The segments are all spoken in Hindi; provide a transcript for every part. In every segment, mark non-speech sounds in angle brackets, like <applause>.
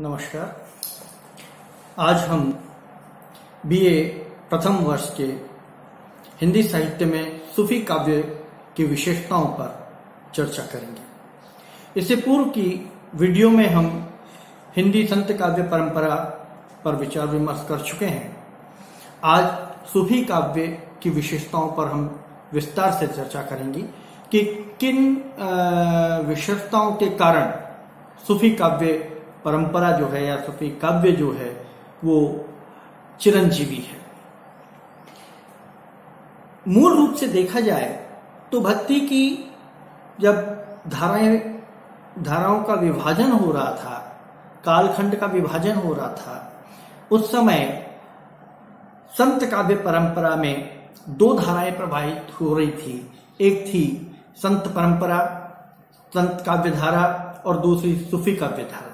नमस्कार। आज हम बीए प्रथम वर्ष के हिंदी साहित्य में सूफी काव्य की विशेषताओं पर चर्चा करेंगे। इससे पूर्व की वीडियो में हम हिंदी संत काव्य परंपरा पर विचार विमर्श कर चुके हैं। आज सूफी काव्य की विशेषताओं पर हम विस्तार से चर्चा करेंगे कि किन विशेषताओं के कारण सूफी काव्य परंपरा जो है या सूफी काव्य जो है, वो चिरंजीवी है। मूल रूप से देखा जाए तो भक्ति की जब धाराएँ, धाराओं का विभाजन हो रहा था, कालखंड का विभाजन हो रहा था, उस समय संत काव्य परंपरा में दो धाराएँ प्रभावित हो रही थी। एक थी संत परंपरा, संत काव्य धारा और दूसरी सूफी काव्य धारा।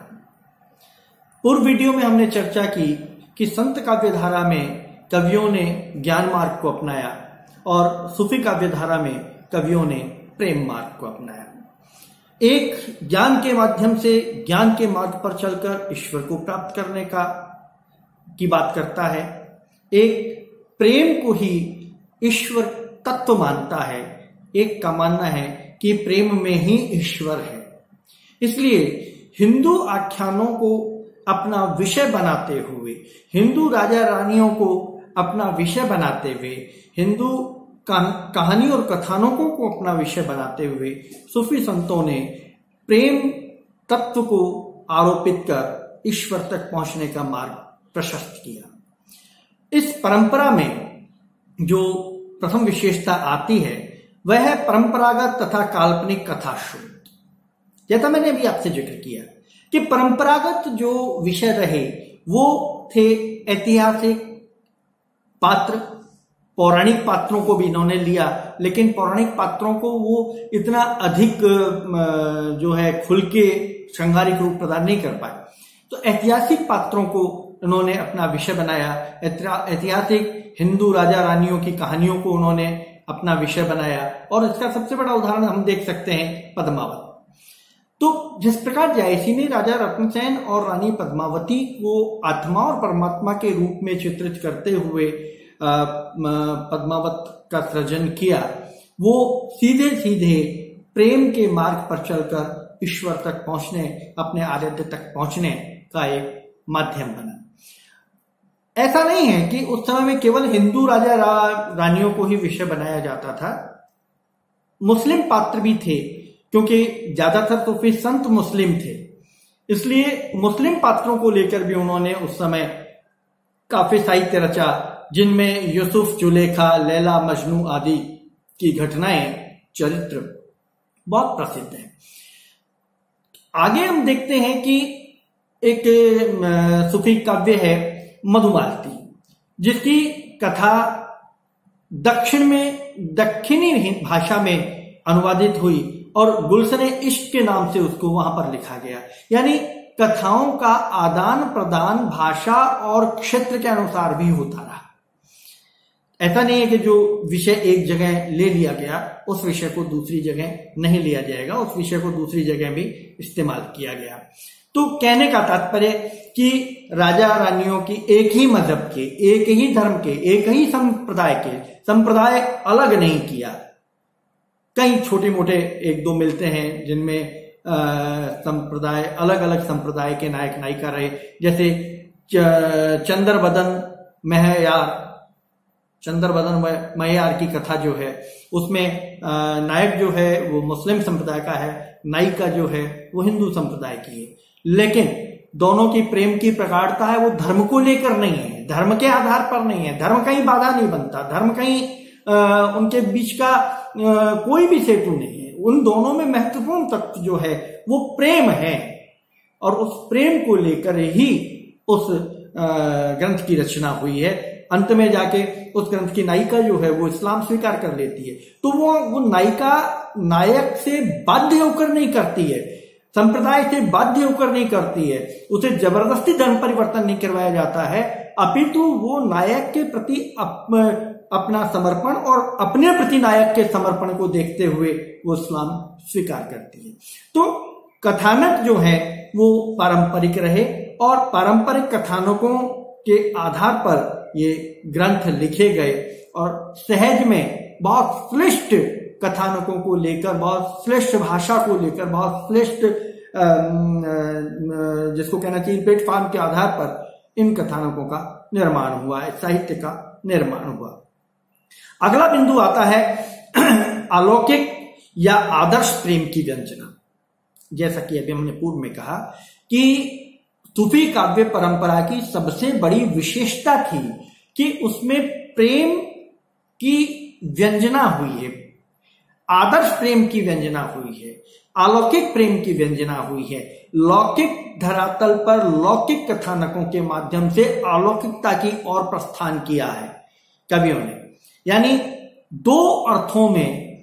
पूर्व वीडियो में हमने चर्चा की कि संत काव्य धारा में कवियों ने ज्ञान मार्ग को अपनाया और सूफी काव्य धारा में कवियों ने प्रेम मार्ग को अपनाया। एक ज्ञान के माध्यम से ज्ञान के मार्ग पर चलकर ईश्वर को प्राप्त करने का की बात करता है। एक प्रेम को ही ईश्वर तत्व मानता है। एक का मानना है कि प्रेम में ही ईश्वर है। इसलिए हिंदू आख्यानों को अपना विषय बनाते हुए, हिंदू राजा रानियों को अपना विषय बनाते हुए, हिंदू कहानी और कथानकों को अपना विषय बनाते हुए सूफी संतों ने प्रेम तत्व को आरोपित कर ईश्वर तक पहुँचने का मार्ग प्रशस्त किया। इस परंपरा में जो प्रथम विशेषता आती है, वह है परंपरागत तथा काल्पनिक कथा श्रोत जैसा मैंने अभी आपसे ज़िक्र किया। कि परंपरागत जो विषय रहे, वो थे ऐतिहासिक पात्र, पौराणिक पात्रों को भी इन्होंने लिया। लेकिन पौराणिक पात्रों को वो इतना अधिक जो है, खुल के श्रृंगारिक रूप प्रदान नहीं कर पाए। तो ऐतिहासिक पात्रों को उन्होंने अपना विषय बनाया। ऐतिहासिक हिंदू राजा रानियों की कहानियों को उन्होंने अपना विषय बनाया। और इसका सबसे बड़ा उदाहरण हम देख सकते हैं पद्मावत। तो जिस प्रकार जयसी ने राजा रत्नसेन और रानी पद्मावती को आत्मा और परमात्मा के रूप में चित्रित करते हुए पद्मावत का सृजन किया वो सीधे सीधे प्रेम के मार्ग पर चलकर ईश्वर तक पहुँचने अपने आराध्य तक पहुँचने का एक माध्यम बना। ऐसा नहीं है कि उस समय में केवल हिंदू राजा रा, रानियों को ही विषय बनाया जाता था। मुस्लिम पात्र भी थे क्योंकि ज़्यादातर तो फिर संत मुस्लिम थे। इसलिए मुस्लिम पात्रों को लेकर भी उन्होंने उस समय काफ़ी साहित्य रचा, जिनमें यूसुफ, जुलेखा, लैला, मजनू आदि की घटनाएँ चरित्र बहुत प्रसिद्ध है। आगे हम देखते हैं कि एक सूफी काव्य है मधुमालती, जिसकी कथा दक्षिण में, दक्षिणी भाषा में अनुवादित हुई और गुलशन इश्क के नाम से उसको वहाँ पर लिखा गया। यानी कथाओं का आदान प्रदान भाषा और क्षेत्र के अनुसार भी होता रहा। ऐसा नहीं है कि जो विषय एक जगह ले लिया गया, उस विषय को दूसरी जगह नहीं लिया जाएगा, उस विषय को दूसरी जगह भी इस्तेमाल किया गया। तो कहने का तात्पर्य कि राजा रानियों की एक ही मज़हब के, एक ही धर्म के, एक ही संप्रदाय के, संप्रदाय अलग नहीं किया। कई छोटे मोटे एक दो मिलते हैं जिनमें संप्रदाय अलग अलग संप्रदाय के नायक, नायिका रहे। जैसे चंद्र बदन महयार चंद्र बदन महयार की कथा जो है, उसमें नायक जो है, वो मुस्लिम संप्रदाय का है, नायिका जो है, वो हिंदू संप्रदाय की है। लेकिन, दोनों की प्रेम की प्रगाढ़ता है, वो धर्म को लेकर नहीं है। धर्म के आधार पर नहीं है। धर्म कहीं बाधा नहीं बनता। धर्म कहीं उनके बीच का कोई भी सेतु नहीं है। उन दोनों में महत्वपूर्ण तत्व जो है, वो प्रेम है। और उस प्रेम को लेकर ही उस ग्रंथ की रचना हुई है। अंत में जाके उस ग्रंथ की नायिका जो है, वो इस्लाम स्वीकार कर लेती है। तो वो वो नायिका नायक से बाध्य होकर नहीं करती है। संप्रदाय से बाध्य होकर नहीं करती है। उसे ज़बरदस्ती धर्म परिवर्तन नहीं करवाया जाता है। अपितु वो नायक के प्रति अप, अपना समर्पण और अपने प्रति नायक के समर्पण को देखते हुए वो इस्लाम स्वीकार करती है। तो कथानक जो है वो पारंपरिक रहे और पारंपरिक कथानकों के आधार पर ये ग्रंथ लिखे गए और सहज में बहुत श्लिष्ट कथानकों को लेकर बहुत श्रेष्ठ भाषा को लेकर बहुत श्रेष्ठ जिसको कहना चाहिए प्लेटफॉर्म के आधार पर इन कथानकों का निर्माण हुआ है, साहित्य का निर्माण हुआ। अगला बिंदु आता है <clears throat> अलौकिक या आदर्श प्रेम की व्यंजना। जैसा कि अभी हमने पूर्व में कहा कि सूफी काव्य परंपरा की सबसे बड़ी विशेषता थी कि उसमें प्रेम की व्यंजना हुई है, आदर्श प्रेम की व्यंजना हुई है, अलौकिक प्रेम की व्यंजना हुई है। लौकिक धरातल पर लौकिक कथानकों के माध्यम से अलौकिकता की और प्रस्थान किया है कवियों ने। यानी दो अर्थों में,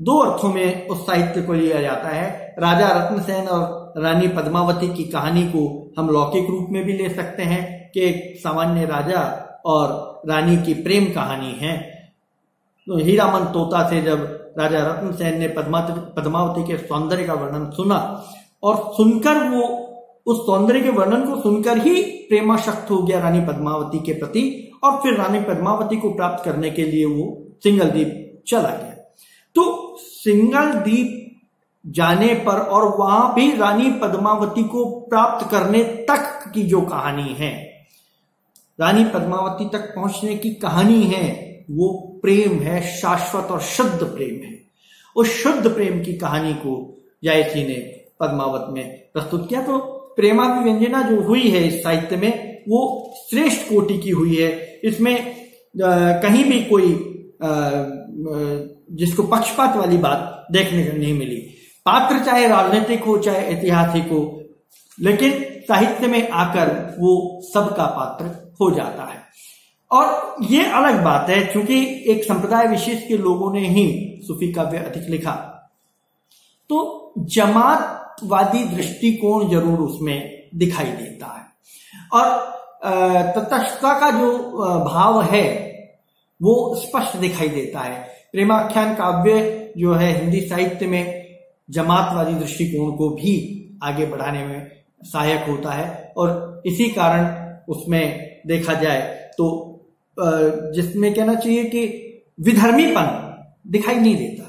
दो अर्थों में उस साहित्य को लिया जाता है। राजा रत्नसेन और रानी पद्मावती की कहानी को हम लौकिक रूप में भी ले सकते हैं कि एक सामान्य राजा और रानी की प्रेम कहानी है। तो हीरामन तोता से जब राजा रत्न सेन ने पद्मावती के सौंदर्य का वर्णन सुना और सुनकर वो, उस सौंदर्य के वर्णन को सुनकर ही प्रेमाशक्त हो गया रानी पद्मावती के प्रति। और फिर रानी पद्मावती को प्राप्त करने के लिए वो सिंगल द्वीप चला गया। तो सिंगल द्वीप जाने पर और वहाँ भी रानी पद्मावती को प्राप्त करने तक की जो कहानी है, रानी पद्मावती तक पहुँचने की कहानी है, वो प्रेम है, शाश्वत और शुद्ध प्रेम है। उस शुद्ध प्रेम की कहानी को जायसी ने पद्मावत में। प्रस्तुत किया तो प्रेमा की व्यंजना जो हुई है इस साहित्य में, वो श्रेष्ठ कोटि की हुई है। इसमें कहीं भी कोई जिसको पक्षपात वाली बात देखने को नहीं मिली। पात्र चाहे राजनीतिक हो, चाहे ऐतिहासिक हो, लेकिन साहित्य में आकर वो सबका पात्र हो जाता है। और ये अलग बात है क्योंकि एक संप्रदाय विशेष के लोगों ने ही सूफी काव्य अधिक लिखा। तो जमातवादी दृष्टिकोण ज़रूर उसमें दिखाई देता है। और तटस्थता का जो भाव है, वो स्पष्ट दिखाई देता है। प्रेमाख्यान काव्य जो है हिंदी साहित्य में जमातवादी दृष्टिकोण को भी आगे बढ़ाने में सहायक होता है। और इसी कारण उसमें देखा जाए तो जिसमें कहना चाहिए कि विधर्मीपन दिखाई नहीं देता।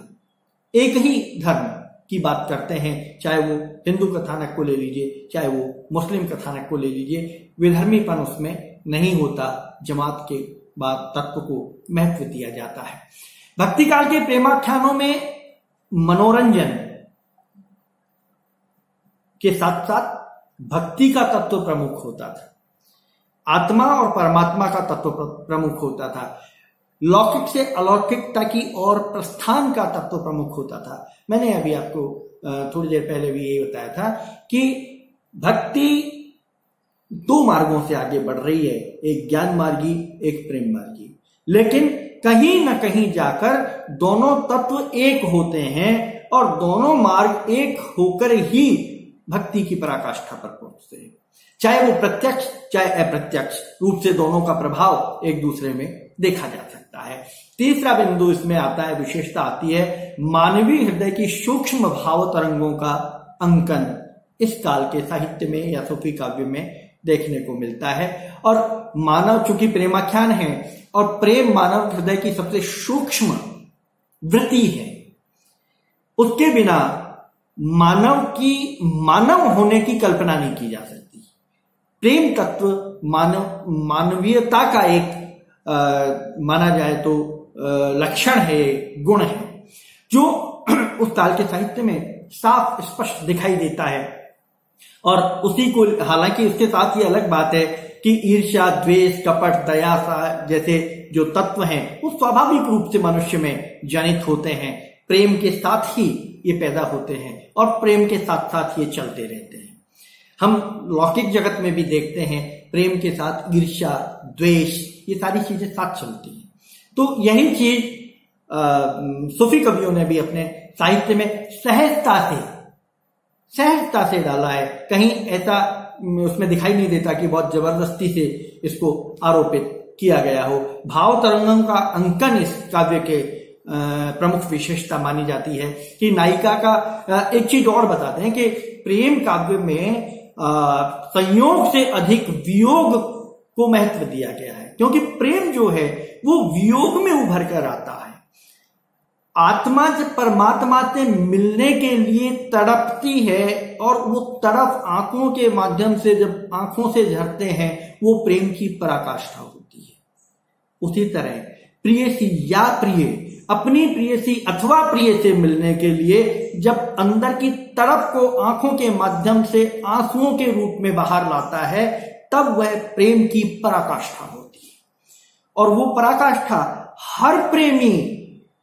एक ही धर्म। की बात करते हैं, चाहे वो हिंदू कथानक को ले लीजिए, चाहे वो मुस्लिम कथानक को ले लीजिए, विधर्मीपन उसमें नहीं होता, जमात के बाद तत्व को महत्व दिया जाता है। भक्ति काल के प्रेमाख्यानों में मनोरंजन के साथ साथ भक्ति का तत्व प्रमुख होता था। आत्मा और परमात्मा का तत्व प्रमुख होता था। लौकिक से अलौकिकता की और प्रस्थान का तत्व प्रमुख होता था। मैंने अभी आपको थोड़ी देर पहले भी यही बताया था कि भक्ति दो मार्गों से आगे बढ़ रही है, एक ज्ञान मार्गी, एक प्रेम मार्गी। लेकिन कहीं ना कहीं जाकर दोनों तत्व एक होते हैं और दोनों मार्ग एक होकर ही भक्ति की पराकाष्ठा पर पहुँचते हैं। चाहे वो प्रत्यक्ष, चाहे अप्रत्यक्ष रूप से दोनों का प्रभाव एक दूसरे में देखा जा सकता है। तीसरा बिंदु इसमें आता है, विशेषता आती है, मानवीय हृदय की सूक्ष्म भाव तरंगों का अंकन इस काल के साहित्य में या सूफी काव्य में देखने को मिलता है। और मानव चूँकि प्रेमाख्यान है और प्रेम मानव हृदय की सबसे सूक्ष्म वृत्ति है, उसके बिना मानव की, मानव होने की कल्पना नहीं की जा सकती। प्रेम तत्व मानव, मानवीयता का एक आ, माना जाए तो लक्षण है गुण है जो उस काल के साहित्य में साफ़ स्पष्ट दिखाई देता है। और उसी को हालाँकि उसके साथ ये अलग बात है कि ईर्ष्या द्वेष कपट दया जैसे जो तत्व हैं वो स्वाभाविक रूप से मनुष्य में जनित होते हैं। प्रेम के साथ ही ये पैदा होते हैं और प्रेम के साथ साथ ये चलते रहते हैं। हम लौकिक जगत में भी देखते हैं प्रेम के साथ ईर्ष्या द्वेष ये सारी चीज़ें साथ चलती हैं। तो यही चीज़ सूफी कवियों ने भी अपने साहित्य में सहजता से सहजता से डाला है। कहीं ऐसा उसमें दिखाई नहीं देता कि बहुत ज़बरदस्ती से इसको आरोपित किया गया हो। भाव तरंगों का अंकन इस काव्य के प्रमुख विशेषता मानी जाती है कि नायिका का एक चीज़ और बताते हैं कि प्रेम काव्य में संयोग से अधिक वियोग को महत्व दिया गया है। क्योंकि प्रेम जो है, वो वियोग में उभर कर आता है। आत्मा जब परमात्मा से मिलने के लिए तड़पती है और वो तड़प आँखों के माध्यम से जब आँखों से झरते हैं, वो प्रेम की पराकाष्ठा होती है। उसी तरह प्रियसी या प्रिय, अपनी प्रियसी अथवा प्रिय से मिलने के लिए जब अंदर की तड़प को आँखों के माध्यम से आंसुओं के रूप में बाहर लाता है तब वह प्रेम की पराकाष्ठा होती है। और वो पराकाष्ठा हर प्रेमी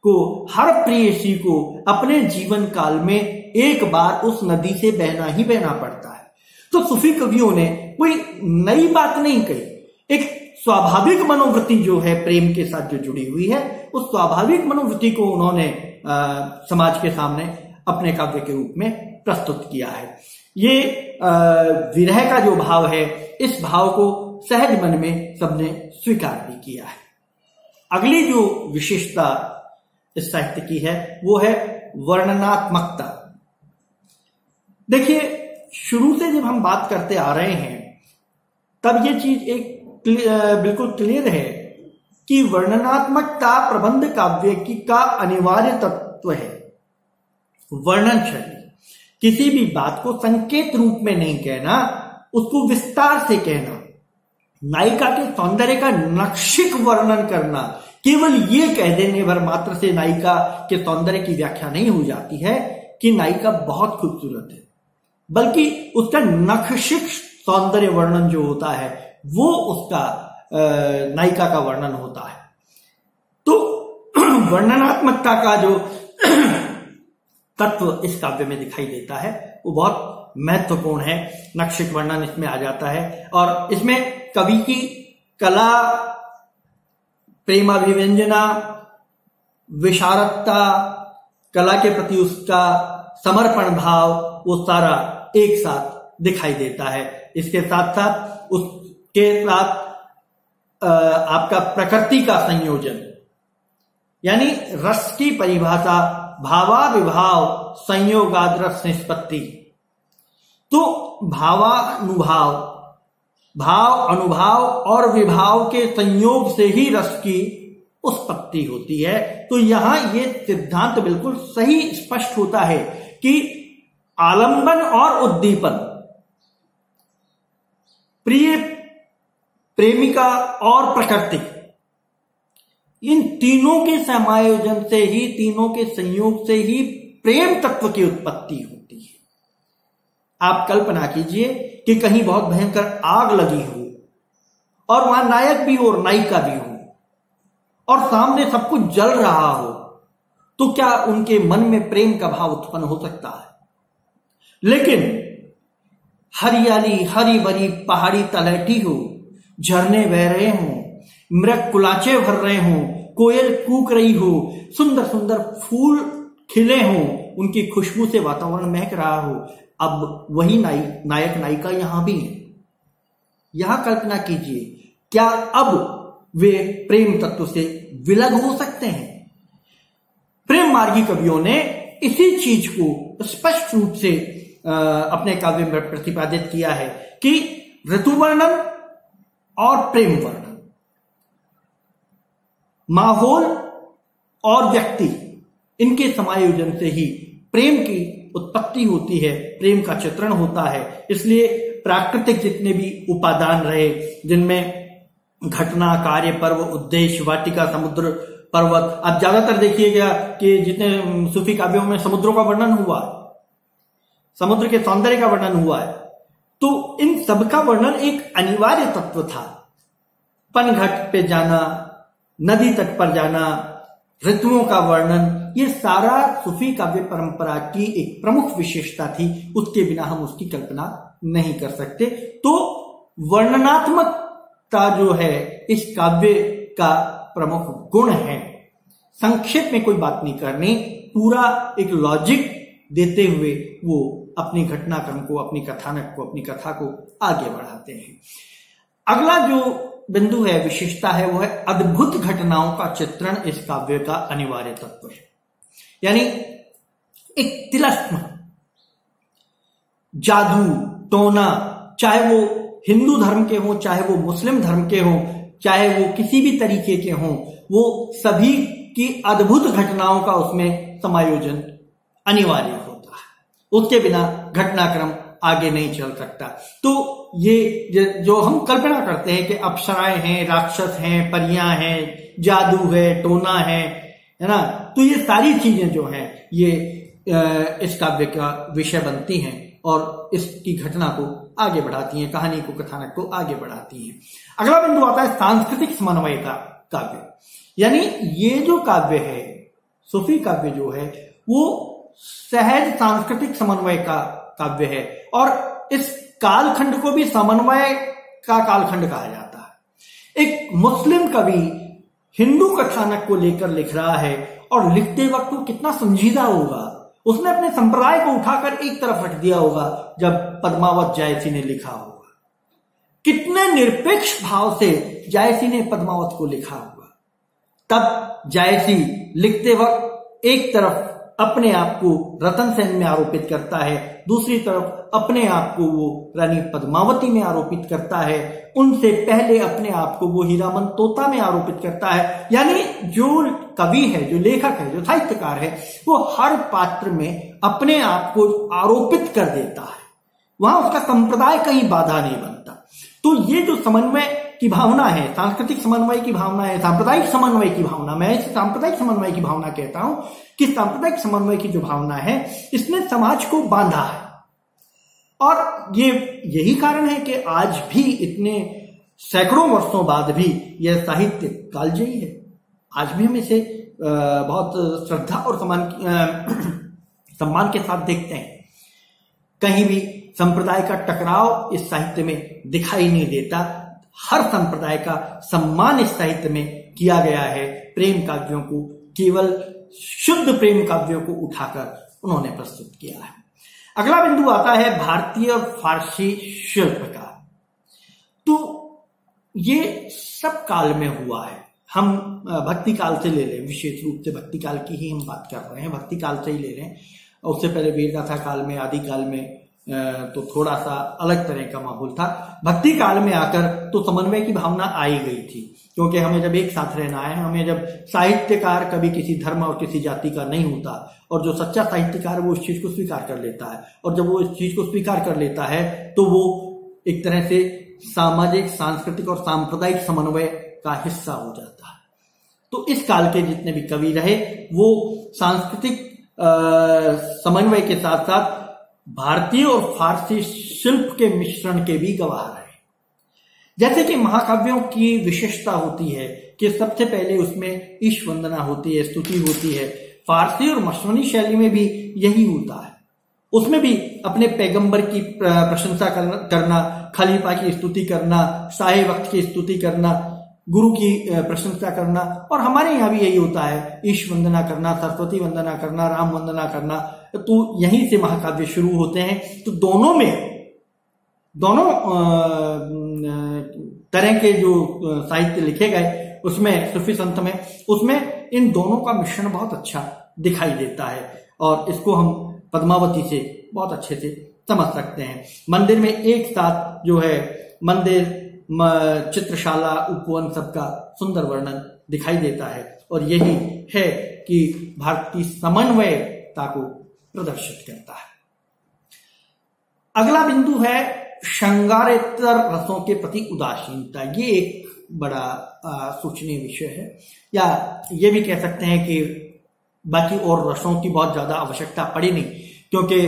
को हर प्रेयसी को अपने जीवन काल में एक बार उस नदी से बहना ही बहना पड़ता है। तो सूफी कवियों ने कोई नई बात नहीं कही। एक स्वाभाविक मनोवृत्ति जो है प्रेम के साथ जो जुड़ी हुई है उस स्वाभाविक मनोवृत्ति को उन्होंने आ, समाज के सामने अपने काव्य के रूप में प्रस्तुत किया है। ये विरह का जो भाव है, इस भाव को सहज मन में सबने स्वीकार भी किया है। अगली जो विशेषता इस साहित्य की है, वो है वर्णनात्मकता। देखिए, शुरू से जब हम बात करते आ रहे हैं, तब ये चीज़ एक बिल्कुल क्लियर है कि वर्णनात्मकता प्रबंध काव्य की का अनिवार्य तत्व है। वर्णन शैली। किसी भी बात को संकेत रूप में नहीं कहना, उसको विस्तार से कहना। नायिका के सौंदर्य का नक्षिक वर्णन करना, केवल ये कह देने भर मात्र से नायिका के सौंदर्य की व्याख्या नहीं हो जाती है कि नायिका बहुत खूबसूरत है। बल्कि उसका नक्षिक सौंदर्य वर्णन जो होता है, वो उसका नायिका का वर्णन होता है। तो <clears throat> वर्णनात्मकता का जो <clears throat> तत्व इस काव्य में दिखाई देता है। वो बहुत महत्वपूर्ण है। नक्षिक वर्णन इसमें आ जाता है। और इसमें कवि की कला, प्रेमाभिव्यंजना, विशारदता, कला के प्रति उसका समर्पण भाव, वो सारा एक साथ दिखाई देता है। इसके साथ साथ उसके साथ आपका प्रकृति का संयोजन, यानी रस की परिभाषा भावाविभाव संयोगाद्रस निष्पत्ति। तो भावानुभाव, भाव अनुभाव और विभाव के संयोग से ही रस की उत्पत्ति होती है। तो यहाँ ये सिद्धांत बिल्कुल सही स्पष्ट होता है कि आलंबन और उद्दीपन, प्रिय प्रेमिका और प्रकृति इन तीनों के समायोजन से ही, तीनों के संयोग से ही प्रेम तत्व की उत्पत्ति होती है। आप कल्पना कीजिए कि कहीं बहुत भयंकर आग लगी हो, और वहाँ नायक भी हो और नायिका भी हो, और सामने सब कुछ जल रहा हो तो क्या उनके मन में प्रेम का भाव उत्पन्न हो सकता है? लेकिन हरियाली, हरी भरी पहाड़ी तलहटी हो, झरने बह रहे हों मृग कुलाचे भर रहे हों कोयल कूक रही हो सुंदर सुंदर फूल खिले हों उनकी खुशबू से वातावरण महक रहा हो। अब वही नाई, नायक नायिका यहाँ भी है। यहाँ कल्पना कीजिए क्या अब वे प्रेम तत्व से विलग हो सकते हैं? प्रेम मार्गी कवियों ने इसी चीज़ को स्पष्ट रूप से अपने काव्य में प्रतिपादित किया है कि ऋतु वर्णन और प्रेम वर्णन माहौल और व्यक्ति, इनके समायोजन से ही प्रेम की उत्पत्ति होती है, प्रेम का चित्रण होता है। इसलिए प्राकृतिक जितने भी उपादान रहे, जिनमें घटना, कार्य, पर्व, उद्देश्य, वाटिका, समुद्र, पर्वत, आप ज़्यादातर देखिएगा कि जितने सूफी काव्यों में समुद्रों का वर्णन हुआ समुद्र के सौंदर्य का वर्णन हुआ है तो इन सबका वर्णन एक अनिवार्य तत्व था। पनघट पे जाना नदी तट पर जाना, ऋतुओं का वर्णन, ये सारा सूफी काव्य परंपरा की एक प्रमुख विशेषता थी। उसके बिना हम उसकी कल्पना नहीं कर सकते। तो वर्णनात्मकता जो है, इस काव्य का प्रमुख गुण है। संक्षेप में कोई बात नहीं करनी। पूरा एक लॉजिक देते हुए वो अपनी घटनाक्रम को, अपनी कथानक को, अपनी कथा को आगे बढ़ाते हैं। अगला जो बिंदु है, विशेषता है, वो है अद्भुत घटनाओं का चित्रण इस काव्य का अनिवार्य तत्व है। यानी एक तिलस्म, जादू, टोना, चाहे वो हिंदू धर्म के हों, चाहे वो मुस्लिम धर्म के हों, चाहे वो किसी भी तरीके के हों, वो सभी की अद्भुत घटनाओं का उसमें समायोजन अनिवार्य होता है। उसके बिना घटनाक्रम आगे नहीं चल सकता। तो ये जो हम कल्पना करते हैं कि अप्सराएँ हैं, राक्षस हैं, परियाँ हैं, जादू है, टोना है है ना? तो ये सारी चीज़ें जो हैं, ये इस काव्य का विषय बनती हैं और इसकी घटना को आगे बढ़ाती हैं, कहानी को, कथानक को आगे बढ़ाती हैं। अगला बिंदु आता है सांस्कृतिक समन्वय का काव्य। यानी ये जो काव्य है, सूफी काव्य जो है, वो सहज सांस्कृतिक समन्वय का काव्य है। और इस कालखंड को भी समन्वय का कालखंड कहा जाता है। एक मुस्लिम कवि हिंदू कथानक को लेकर लिख रहा है और लिखते वक्त वो कितना संजीदा होगा। उसने अपने संप्रदाय को उठाकर एक तरफ़ रख दिया होगा, जब पद्मावत जायसी ने लिखा होगा। कितने निरपेक्ष भाव से जायसी ने पद्मावत को लिखा होगा। तब जायसी लिखते वक्त एक तरफ़ अपने आप को रतन सेन में आरोपित करता है। दूसरी तरफ़, अपने आप को वो रानी पद्मावती में आरोपित करता है। उनसे पहले अपने आप को वो हीरामन तोता में आरोपित करता है। यानी जो कवि है, जो लेखक है, जो साहित्यकार है, वो हर पात्र में अपने आप को आरोपित कर देता है। वहाँ उसका संप्रदाय कहीं बाधा नहीं बनता। तो ये जो समन्वय की भावना है, सांस्कृतिक समन्वय की भावना है, सांप्रदायिक समन्वय की भावना। मैं इसे सांप्रदायिक समन्वय की भावना कहता हूँ कि सांप्रदायिक समन्वय की जो भावना है, इसने समाज को बांधा है। और ये यही कारण है कि आज भी इतने सैकड़ों वर्षों बाद भी यह साहित्य कालजयी है। आज भी हम इसे बहुत श्रद्धा और सम्मान <clears throat> सम्मान के साथ देखते हैं। कहीं भी संप्रदाय का टकराव इस साहित्य में दिखाई नहीं देता। हर संप्रदाय का सम्मान इस साहित्य में किया गया है। प्रेम काव्यों को, केवल शुद्ध प्रेम काव्यों को उठाकर उन्होंने प्रस्तुत किया है। अगला बिंदु आता है भारतीय और फारसी शिल्प का। तो ये सब काल में हुआ है। हम भक्ति काल से ले रहे हैं विशेष रूप से भक्ति काल की ही हम बात कर रहे हैं। भक्ति काल से ही ले रहे हैं उससे पहले वीरगाथा काल में, आदि काल में तो थोड़ा सा अलग तरह का माहौल था। भक्ति काल में आकर तो समन्वय की भावना आई गई थी, क्योंकि हमें जब एक साथ रहना है, हमें जब साहित्यकार कभी किसी धर्म और किसी जाति का नहीं होता, और जो सच्चा साहित्यकार वो उस चीज़ को स्वीकार कर लेता है, और जब वो इस चीज़ को स्वीकार कर लेता है तो वो एक तरह से सामाजिक, सांस्कृतिक और सांप्रदायिक समन्वय का हिस्सा हो जाता है। तो इस काल के जितने भी कवि रहे, वो सांस्कृतिक समन्वय के साथ साथ भारतीय और फारसी शिल्प के मिश्रण के भी गवाह रहे जैसे कि महाकाव्यों की विशेषता होती है कि सबसे पहले उसमें ईश वंदना होती है, स्तुति होती है। फारसी और मशवनी शैली में भी यही होता है। उसमें भी अपने पैगंबर की प्रशंसा करना खलीफा की स्तुति करना, शाही वक्त की स्तुति करना, गुरु की प्रशंसा करना, और हमारे यहाँ भी यही होता है। ईश वंदना करना, सरस्वती वंदना करना, राम वंदना करना तो यहीं से महाकाव्य शुरू होते हैं। तो दोनों में, दोनों तरह के जो साहित्य लिखे गए, उसमें, सूफी संत में, उसमें इन दोनों का मिश्रण बहुत अच्छा दिखाई देता है और इसको हम पद्मावती से बहुत अच्छे से समझ सकते हैं। मंदिर में एक साथ जो है, मंदिर चित्रशाला, उपवन सबका सुंदर वर्णन दिखाई देता है और यही है कि भारतीय समन्वयता को प्रदर्शित करता है। अगला बिंदु है श्रृंगारेतर रसों के प्रति उदासीनता। ये एक बड़ा सूचनीय विषय है। या ये भी कह सकते हैं कि बाकी और रसों की बहुत ज़्यादा आवश्यकता पड़ी नहीं, क्योंकि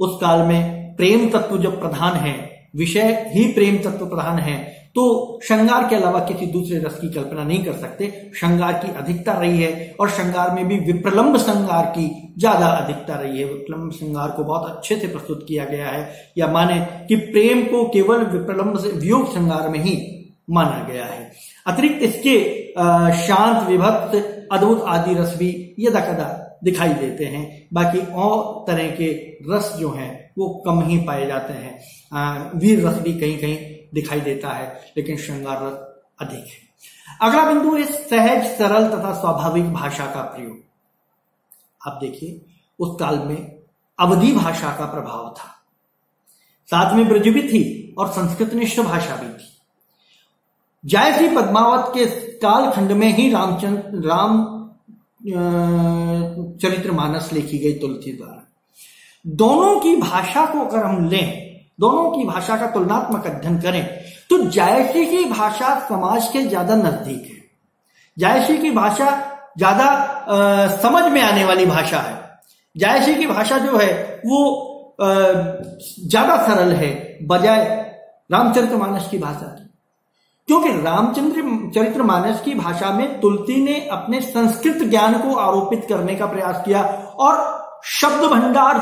उस काल में प्रेम तत्व जब प्रधान है विषय ही प्रेम तत्व प्रधान है तो श्रृंगार के अलावा किसी दूसरे रस की कल्पना नहीं कर सकते। श्रृंगार की अधिकता रही है और श्रृंगार में भी विप्रलंब श्रृंगार की ज़्यादा अधिकता रही है। विप्रलंब श्रृंगार को बहुत अच्छे से प्रस्तुत किया गया है, या माने कि प्रेम को केवल विप्रलंब से वियोग श्रृंगार में ही माना गया है। अतिरिक्त इसके शांत, विभक्त, अद्भुत आदि रस भी यदा कदा दिखाई देते हैं। बाकी और तरह के रस जो हैं वो कम ही पाए जाते हैं। वीर रस भी कहीं कहीं दिखाई देता है, लेकिन श्रृंगार रस अधिक है। अगला बिंदु है सहज, सरल तथा स्वाभाविक भाषा का प्रयोग। आप देखिए, उस काल में अवधि भाषा का प्रभाव था। साथ में ब्रज भी थी और संस्कृत निष्ठ भाषा भी थी। जायसी पद्मावत के कालखंड में ही रामचंद्र, राम चरित्र मानस लिखी गई तुलसी द्वारा। दोनों की भाषा को अगर हम लें, दोनों की भाषा का तुलनात्मक अध्ययन करें तो जायसी की भाषा समाज के ज़्यादा नज़दीक है। जायसी की भाषा ज़्यादा समझ में आने वाली भाषा है। जायसी की भाषा जो है, वो ज़्यादा सरल है, बजाय रामचरित्र मानस की भाषा की। क्योंकि रामचंद्र, चरित्र मानस की भाषा में तुलसी ने अपने संस्कृत ज्ञान को आरोपित करने का प्रयास किया और शब्द भंडार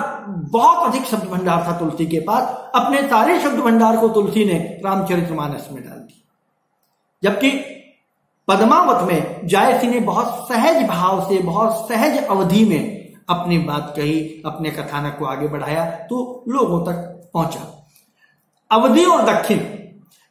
बहुत अधिक शब्द भंडार था तुलसी के पास। अपने सारे शब्द भंडार को तुलसी ने रामचरित्र मानस में डाल दिया। जबकि पद्मावत में जायसी ने बहुत सहज भाव से, बहुत सहज अवधि में अपनी बात कही, अपने कथानक को आगे बढ़ाया तो लोगों तक पहुँचा। अवधि और दक्षिण।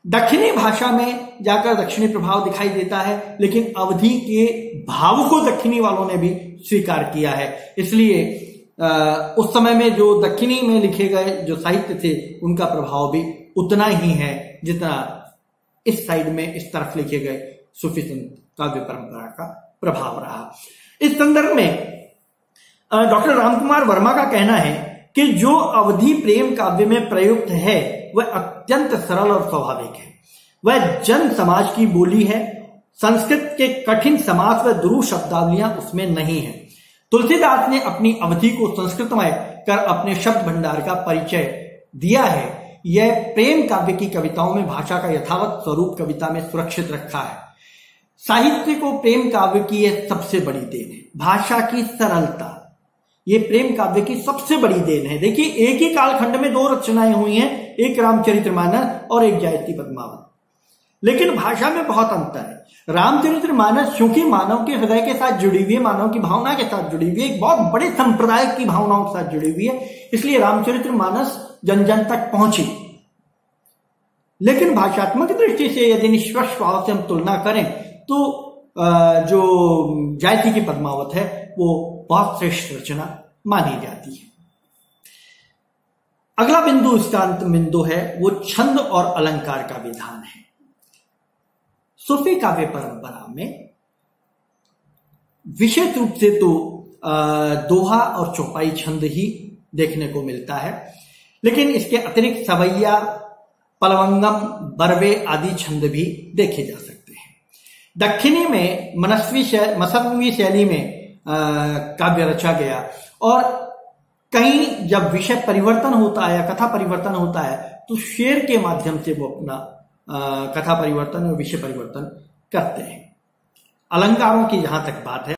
दक्षिणी भाषा में जाकर दक्षिणी प्रभाव दिखाई देता है, लेकिन अवधि के भाव को दक्षिणी वालों ने भी स्वीकार किया है। इसलिए उस समय में जो दक्षिणी में लिखे गए जो साहित्य थे, उनका प्रभाव भी उतना ही है जितना इस साइड में इस तरफ़ लिखे गए सूफी संत काव्य परंपरा का प्रभाव रहा। इस संदर्भ में डॉक्टर रामकुमार वर्मा का कहना है कि जो अवधि प्रेम काव्य में प्रयुक्त है, वह अत्यंत सरल और स्वाभाविक है। वह जन समाज की बोली है, संस्कृत के कठिन समास व दुरु शब्दावलियाँ उसमें नहीं है। तुलसीदास ने अपनी अवधि को संस्कृतमय कर अपने शब्द भंडार का परिचय दिया है। यह प्रेम काव्य की कविताओं में भाषा का यथावत स्वरूप कविता में सुरक्षित रखा है। साहित्य को प्रेम काव्य की यह सबसे बड़ी देन है। भाषा की सरलता, ये प्रेम काव्य की सबसे बड़ी देन है। देखिए, एक ही कालखंड में दो रचनाएँ हुई हैं, एक रामचरित्र मानस और एक जायती पद्मावत। लेकिन भाषा में बहुत अंतर है। रामचरित्र मानस क्योंकि मानव के हृदय के साथ जुड़ी हुई है, मानव की भावना के साथ जुड़ी हुई है, एक बहुत बड़े संप्रदाय की भावनाओं के साथ जुड़ी हुई है, इसलिए रामचरित्र मानस जन जन तक पहुँची। लेकिन भाषात्मक दृष्टि से यदि निष्पक्ष भाव से हम तुलना करें तो जो जायती की पद्मावत है, वो बहुत श्रेष्ठ रचना मानी जाती है। अगला बिंदु इसका अंत बिंदु है, वो छंद और अलंकार का विधान है। सूफी काव्य परंपरा में विशेष रूप से तो दोहा और चौपाई छंद ही देखने को मिलता है। लेकिन इसके अतिरिक्त सवैया, पलवंगम, बरवे आदि छंद भी देखे जा सकते हैं। दक्षिणी में मनस्वी मसनवी शैली में काव्य रचा गया और कहीं जब विषय परिवर्तन होता है या कथा परिवर्तन होता है तो शेर के माध्यम से वो अपना कथा परिवर्तन और विषय परिवर्तन करते हैं। अलंकारों की जहाँ तक बात है